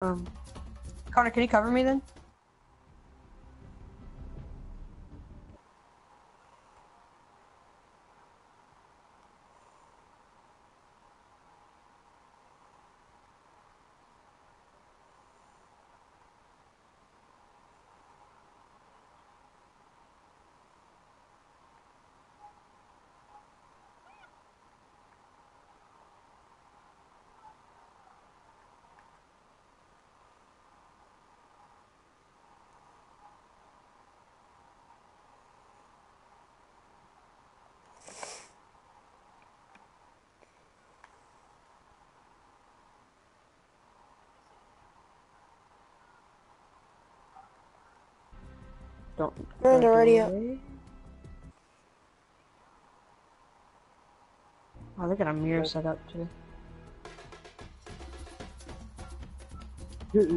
Um, Connor, can you cover me then? Don't. Miranda, don't ready do up. Oh, they got a mirror set up too. Here's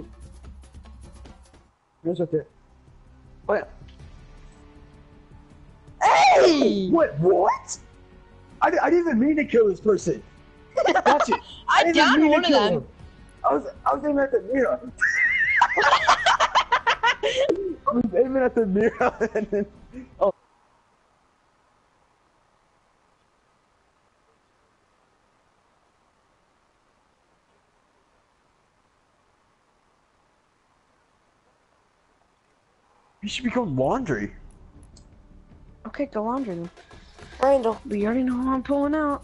right there. What? Hey! What? What? I, I didn't even mean to kill this person. Watch it. I didn't downed mean to one of kill them. him. I was I was aiming at the mirror. I was aiming at the mirror and then oh. You should become laundry. Okay, go laundry then. Randall, But you already know who I'm pulling out.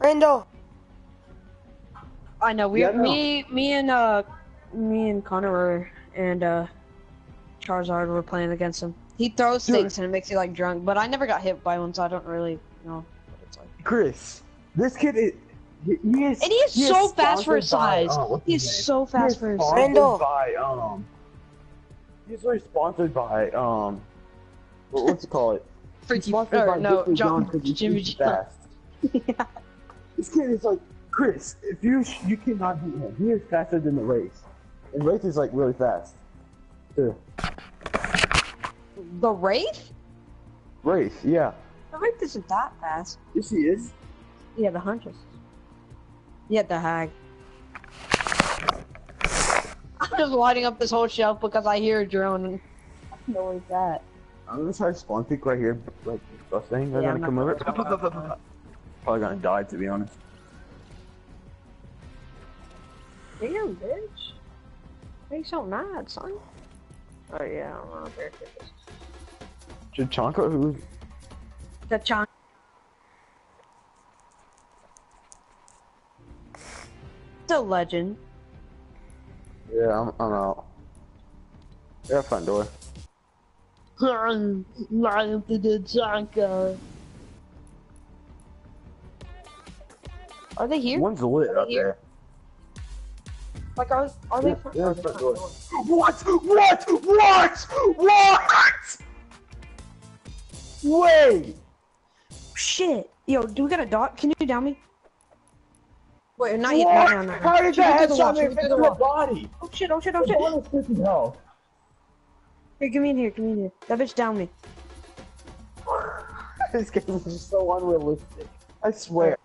Randall, I know we Yeah, I know. me me and uh me and Connor were and uh Charizard were playing against him. He throws Dude. things and it makes you like drunk, but I never got hit by one, so I don't really know what it's like. Chris, this kid is he, he is And he is he so fast for his sponsored by, size. uh, what's He is name? so fast He for is his size. sponsored by um he's really sponsored by um what- what's it called? He's Freaky sponsored or by no, Jeffrey John, Jones 'cause he's Jimmy super John. fast. yeah. This kid is like Chris. If you you cannot beat him, he is faster than the race. And race is like really fast. Too. The Wraith? Race, yeah. The Wraith isn't that fast. Yes, he is. Yeah, the Huntress. Yeah, the Hag. I'm just lighting up this whole shelf because I hear a drone and I don't know where it's. I'm gonna try spawn peek right here, like disgusting. They're Yeah, gonna come over. Probably gonna die to be honest. Damn, bitch. Why you so mad, son? Oh yeah, I don't know. There it is. Tachanka, who's The chunk. The legend. yeah, I'm I'm out. Yeah, front door. Lion to the Chanka. Are they here? One's lit Are they up here? there. Like, are, are they? Yeah, front- yeah, are they front front door. door? What? What? What? What? Wait! Shit! Yo, do we got a dot? Can you down me? Wait, not yet. What? No, no, no, no. How did Shoot me that the wall, headshot shoot me me fit the the body? Oh shit! Oh shit! Oh shit! bullet is freaking hell. Here, give me in here. Give me in here. That bitch down me. this game is just so unrealistic. I swear.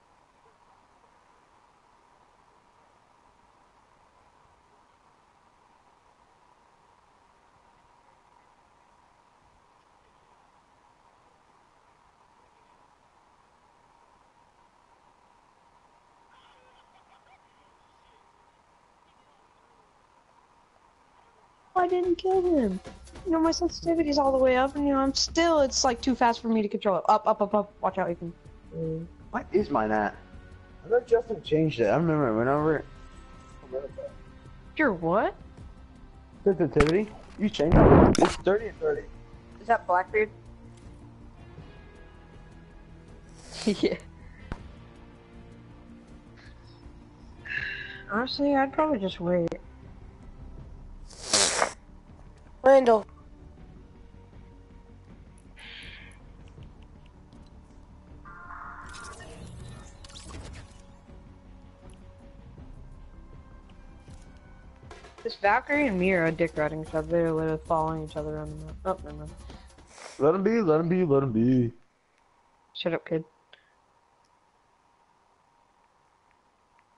Didn't kill him. You know, my sensitivity's all the way up, and you know, I'm still, it's like too fast for me to control it. Up, up, up, up. Watch out, you can. Mm. What is mine at? I thought Justin changed it. I remember whenever Your what? sensitivity. You changed it. It's 30 and 30. Is that Blackbeard? yeah. Honestly, I'd probably just wait. Randall, This Valkyrie and Mira are dick riding each other. They're literally following each other around the map. Oh, never mind. Let him be, let him be, let him be. Shut up, kid.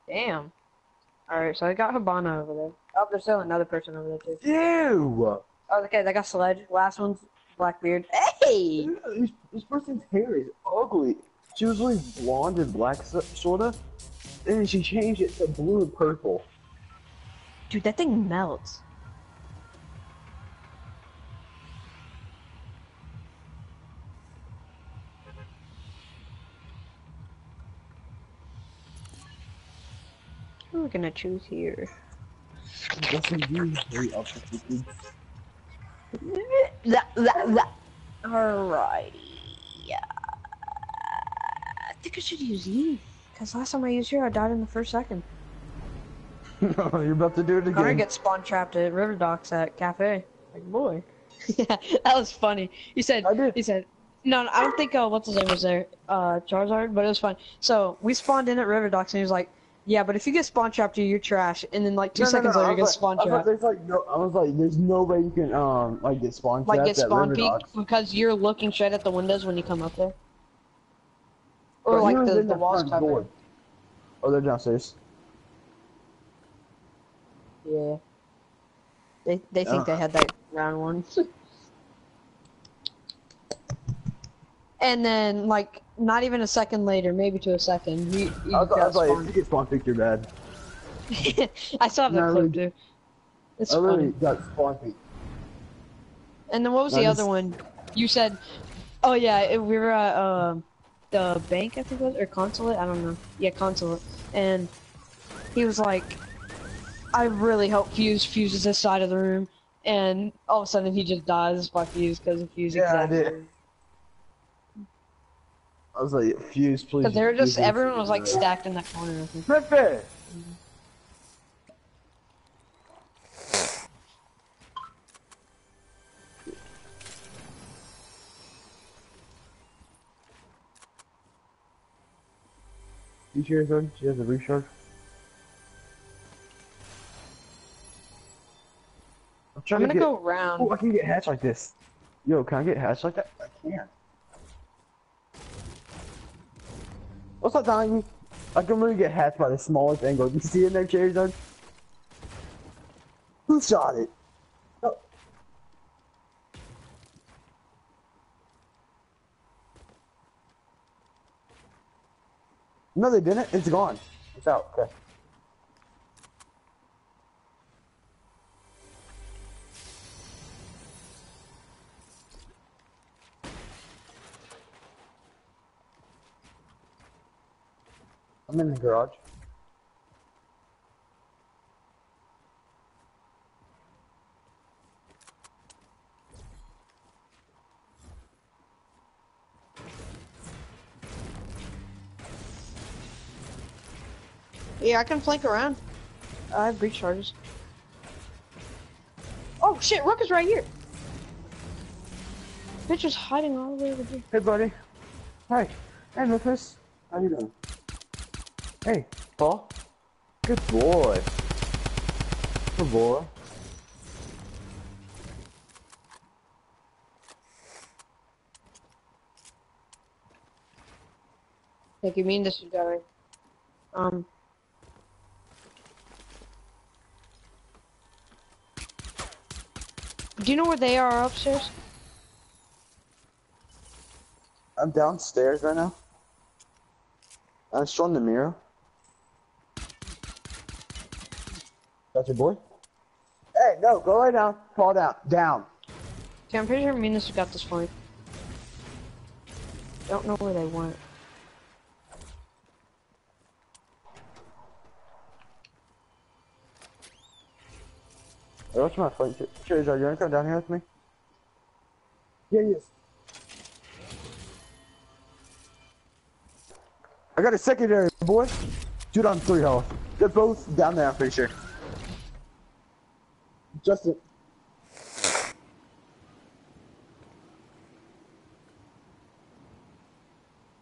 Damn. Alright, so I got Habana over there. Oh, there's still another person over there too. Ew! Oh, okay, they got Sledge. Last one's Blackbeard. Hey! This, this person's hair is ugly. She was really blonde and black, sorta, and then she changed it to blue and purple. Dude, that thing melts. Who are we gonna choose here? Justin, you very upset. Alrighty. Yeah. I think I should use you. Because last time I used you, I died in the first second. You're about to do it again. I get spawn trapped at River Docks at Cafe. Like, boy. yeah, that was funny. He said, I did. he said, no, no, I don't think, uh, what's his name was there? Uh, Charizard, but it was fun. So, we spawned in at River Docks and he was like, yeah, but if you get spawn trapped, you're trash. And then, like, two No, no, seconds no, later, you get spawn like, I was like, trapped. there's like no, I was like, there's no way you can um like get spawn Like, trapped get at spawn River peek Docks. because you're looking straight at the windows when you come up there. Or, But like, he was the, the walls covered. Oh, they're downstairs. Yeah. They they think Uh. they had that round one. and then like not even a second later, maybe to a second, you, you I was, I got was like, if you get spawn peeked, you're bad. I still have the No, clip we- too. It's I literally funny. got spawn peeked. And then what was the That other one? You said, oh yeah, it, we were at um the bank I think it was or consulate. I don't know. Yeah, consulate. And he was like, I really hope Fuse fuses this side of the room. And all of a sudden he just dies by Fuse because of Fuse. Yeah, I did. I was like, fuse, please. Because they were just everyone was like stacked in that corner. I think. Pepe! You sure, son? She has a recharge? I'm I'm trying gonna to get... go around. Oh, I can get hatched like this. Yo, can I get hatched like that? I can. What's up, Donnie? I can really get hatched by the smallest angle. You see in there, Charizard? Who shot it? Oh. No, they didn't. It's gone. It's out. Okay. I'm in the garage. Yeah, I can flank around. I have breach charges. Oh shit, Rook is right here. Bitch is hiding all the way over here. Hey, buddy. Hi. Hey, Lucas. How you doing? Hey, Paul. Good boy. Good boy. Like you mean this is going. Um. Do you know where they are upstairs? I'm downstairs right now. I'm showing the mirror. That's your boy? Hey, no, go right down. Fall down. Down. See, I'm pretty sure Minas got this flank. Don't know where they went. Hey, what's my fight? Cheers, are you gonna come down here with me? Yeah, yes. I got a secondary, boy. Dude, on three health. They're both down there, I'm pretty sure. Justin.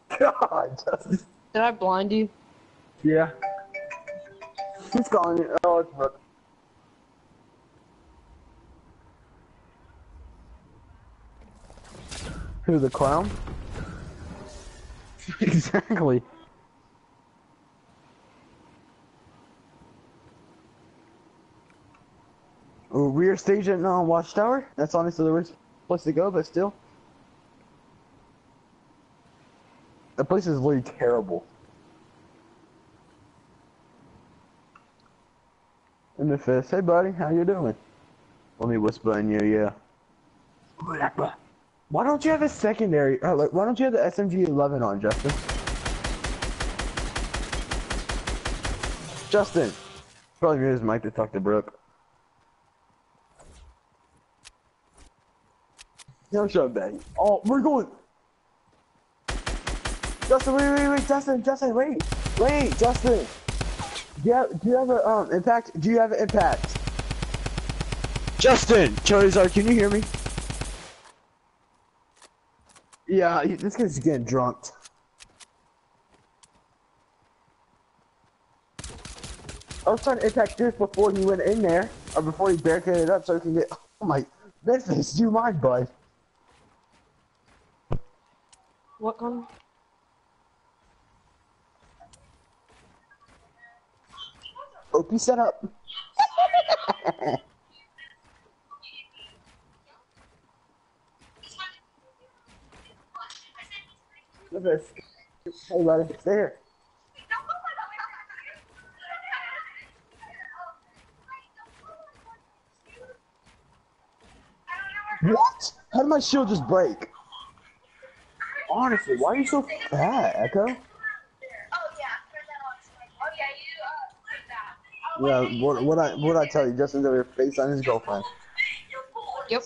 God, Justin. Did I blind you? Yeah. He's calling you. Oh, it's Hook. Who, the clown? exactly. Rear stage at uh, Watchtower. That's honestly the worst place to go, but still. That place is really terrible. And the fist, hey buddy, how you doing? Let me whisper in your ear. Why don't you have a secondary? Uh, like, why don't you have the SMG 11 on, Justin? Justin, probably use his mic to talk to Brooke. Up, Daddy. Oh, we're going. Justin, wait, wait, wait, Justin, Justin, wait, wait, Justin. Do you have, do you have a um impact? Do you have an impact? Justin, Charizard, can you hear me? Yeah, this guy's getting drunk. I was trying to impact this before he went in there, or before he barricaded up so he can get. Oh my, Memphis, do you mind, bud? What gun? OP set up. Memphis, hey buddy, stay here. What? How did my shield just break? Honestly, why are you so fat, Echo? Yeah, what what I what I tell you, Justin's over here face on his girlfriend. Yep.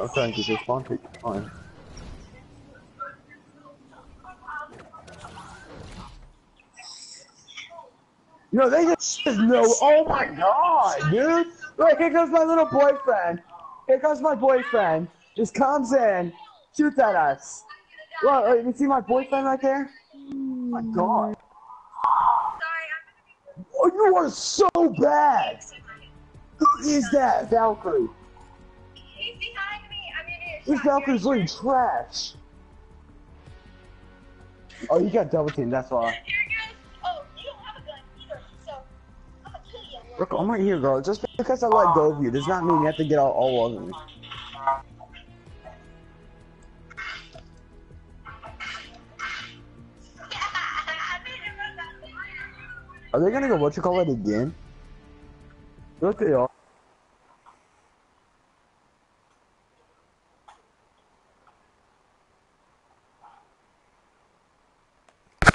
I'm trying to get this spawn peek No, they just just no. Oh my god, dude! Look, here comes my little boyfriend. Here comes my boyfriend. Just comes in, shoots at us. Look, you see my boyfriend right there? Oh my god. Oh, you are so bad. Who is that, Valkyrie? He's behind me. I'm gonna This Valkyrie's looking trash. Oh, you got double team, that's why. Look, I'm right here, girl. Just because I let go of you does not mean you have to get all, all of me. Are they gonna go what you call it again? Look at y'all.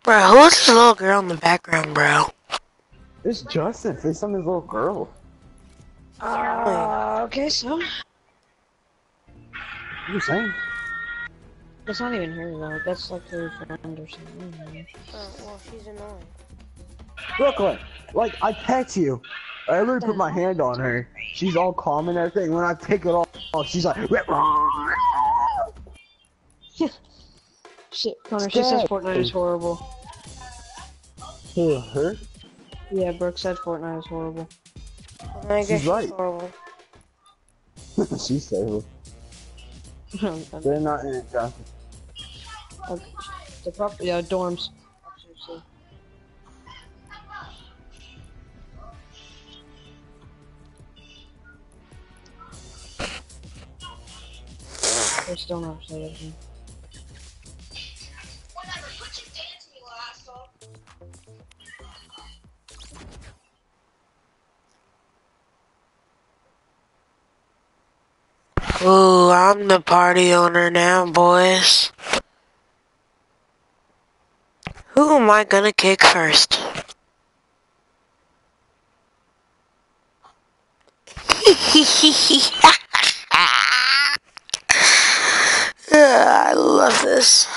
Bro, who is this little girl in the background, bro? It's Justin. Face on his little girl. Uh, okay, so What are you saying? that's not even her though. That's like her friend or something. Oh, well, she's annoying. Brooklyn, like I pet you. I literally put my hand on her. She's all calm and everything. When I take it off, she's like, Shit, Connor, she says Fortnite is horrible. Who, her? Yeah, Brooke said Fortnite is horrible. Well, I guess She's she's right. horrible. she's terrible. They're not in it, Johnson. the prop, yeah, dorms. They're still not saved. Ooh, I'm the party owner now, boys. Who am I gonna kick first? I love this.